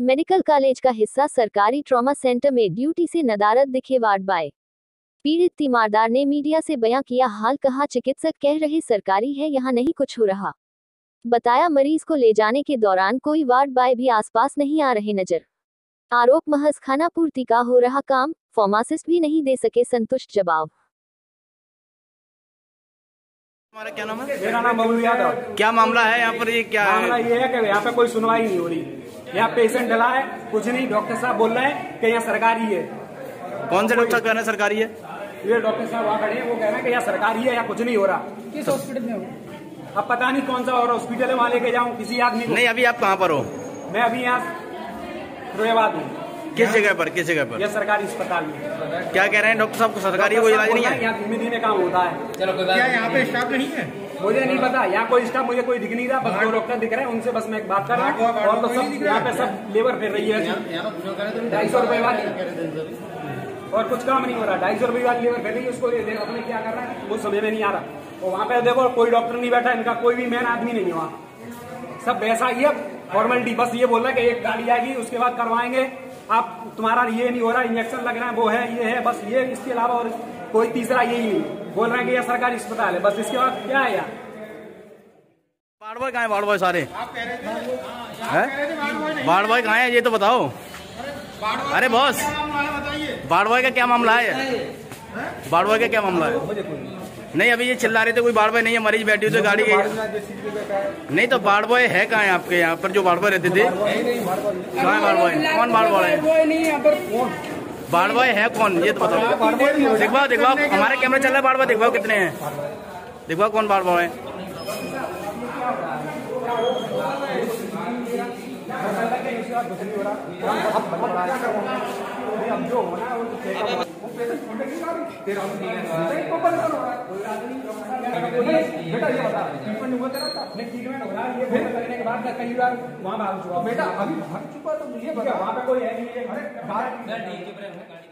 Medical college का हिस्सा सरकारी ट्रॉमा सेंटर में ड्यूटी से नदारत दिखे वार्ड बाय। पीड़ित तीमारदार ने मीडिया से बयां किया हाल कहा चिकित्सक कह रहे सरकारी है यहाँ नहीं कुछ हो रहा। बताया मरीज़ को ले जाने के दौरान कोई वार्ड बाय भी आसपास नहीं आ रहे नज़र। आरोप महज खाना पूर्ति का हो रहा काम फार्मासिस्ट भी नहीं दे सके संतुष्ट जवाब। हमारा क्या नाम है? मेरा नाम बबलू यादव। क्या मामला है यहाँ पर? ये क्या मामला ये है कि यहाँ पे कोई सुनवाई नहीं हो रही। यहाँ पेशेंट डला है कुछ नहीं डॉक्टर साहब बोल रहे हैं कि यहाँ सरकारी है। कौन से डॉक्टर कह रहे हैं सरकारी है? ये डॉक्टर साहब वहाँ खड़े हैं वो कह रहे हैं कि यहाँ सरकारी है या कुछ नहीं हो रहा। किस हॉस्पिटल में हो? अब पता नहीं कौन सा और हॉस्पिटल है वहाँ लेके जाऊँ किसी आदमी नहीं अभी आप कहाँ पर हो? मैं अभी यहाँ फिरोजाबाद हूँ। किस जगह पर किस जगह पर? यह सरकारी अस्पताल में। क्या कह रहे हैं? डॉक्टर साहब को सरकारी कोई इलाज नहीं है? यहाँ धीमे धीमे काम होता है। क्या यहाँ पे स्टाफ नहीं है? मुझे नहीं पता यहाँ कोई स्टाफ मुझे कोई दिख नहीं रहा बस दो डॉक्टर दिख रहे हैं उनसे बस मैं एक बात कर रहा हूँ। और तो सब यहाँ पे सब लेबर फिर रही है। ढाई सौ रुपए वाली। और कुछ काम नहीं हो रहा ढाई सौ रुपए वाली लेबर फिर रही है उसको ये देखो अपने क्या कर रहा है वो समझ में नहीं आ रहा। और वहाँ पे देखो कोई डॉक्टर नहीं बैठा इनका कोई भी मेन आदमी नहीं है वहाँ। सब वैसा ही है फॉर्मेलिटी बस ये बोल रहा है कि एक गाड़ी आएगी उसके बाद करवाएँगे आप तुम्हारा ये नहीं हो रहा इंजेक्शन लग रहा है वो है ये है बस ये इसके अलावा और कोई तीसरा यही नहीं बोल रहे हैं कि यह सरकारी अस्पताल है बस इसके बाद क्या है यार? बाढ़ बॉय कहाँ है? बाढ़ बॉय सारे हैं बाढ़ बॉय कहाँ है? ये तो बताओ। अरे बॉस। बाढ़ बॉय का क्या मामला है? बाढ़ बॉय का क्या मामला है? नहीं अभी ये चिल्ला रहे थे कोई बाढ़ बॉय नहीं है मरीज़ बैठी हुई तो गाड़ी गई नहीं तो बाढ़ बॉय है कहाँ है आपके यहाँ पर जो बाढ़ बॉय रहते थे कहाँ है बाढ़ बॉय कौन बाढ़ बॉय है बाढ़ बॉय है कौन ये तो बताओ दिखवाओ दिखवाओ हमारे कैमरा चल रहा है बाढ़ बॉय दिखवाओ कितने हैं दिखवाओ कौन बाढ़ बॉय है बेटा ये बता ट्रीटमेंट हुआ तेरा नहीं ट्रीटमेंट हो रहा है ये फिर करने के बाद कई बार वहाँ भाग चुका बेटा अभी भाग चुका तो ये बता। वहाँ पे कोई है नहीं है अरे